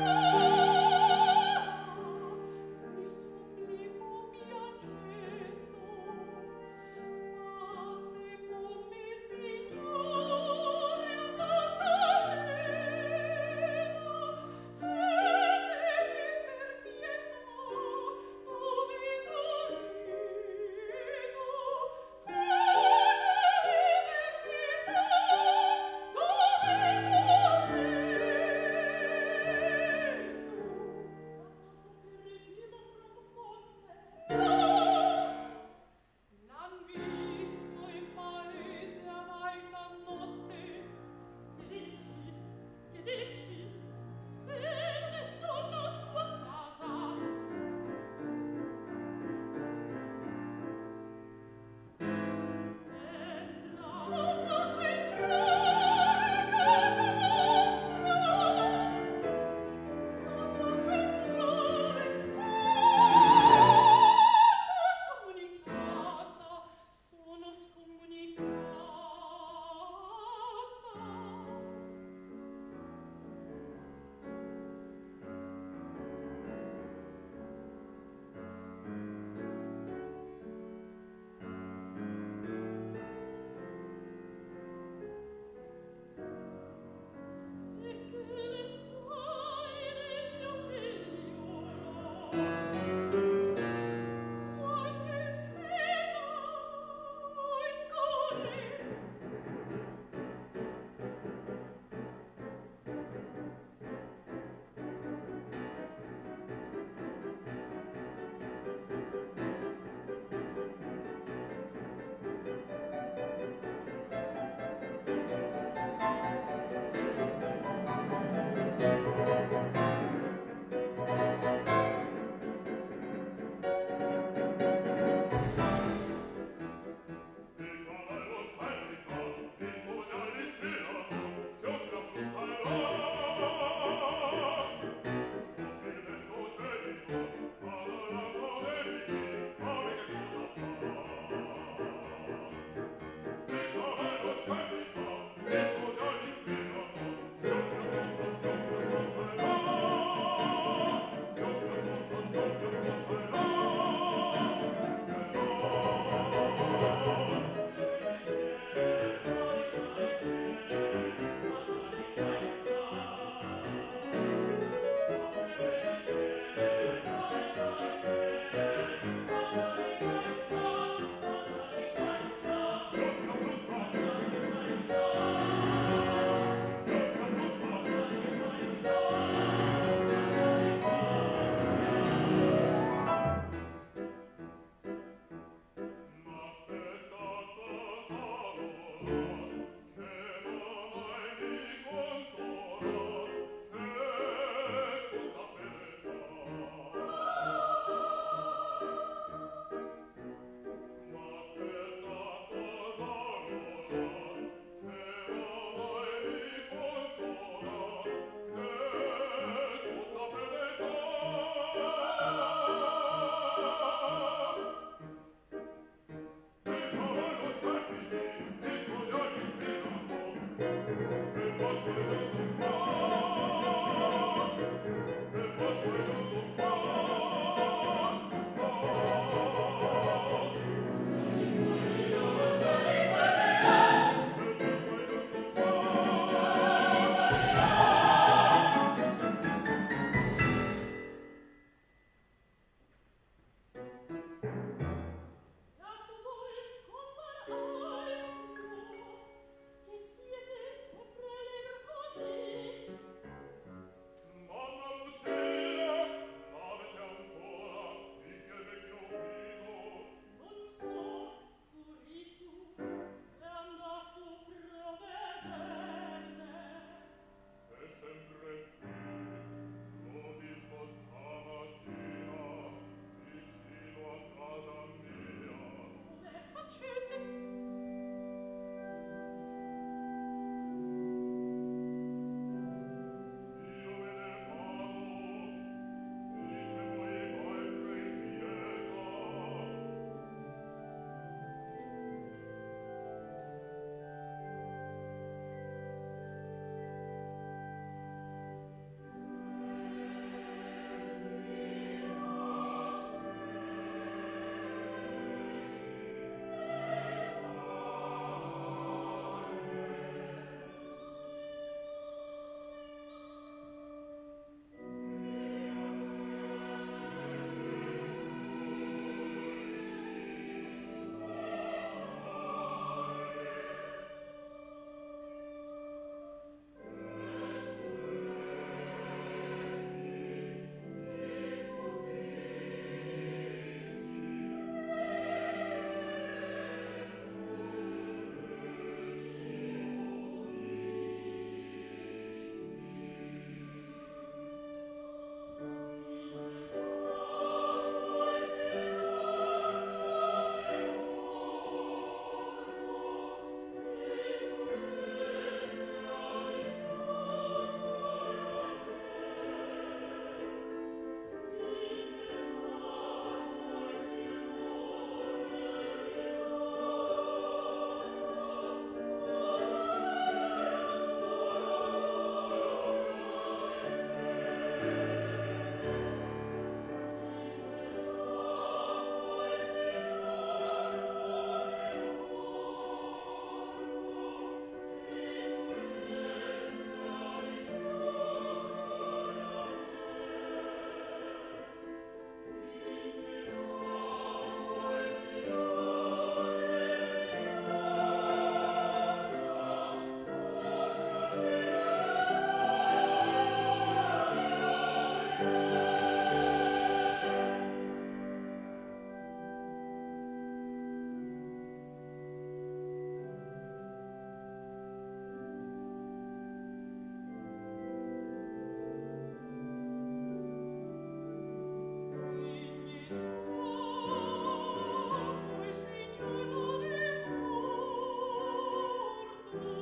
Bye. you.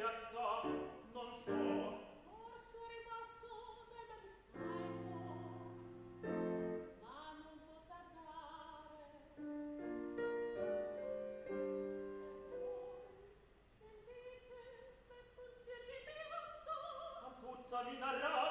piazza non so. Forse è rimasto nella discreto ma non può tardare. E voi sentite le funzioni di piazza. Santuzza mi narrà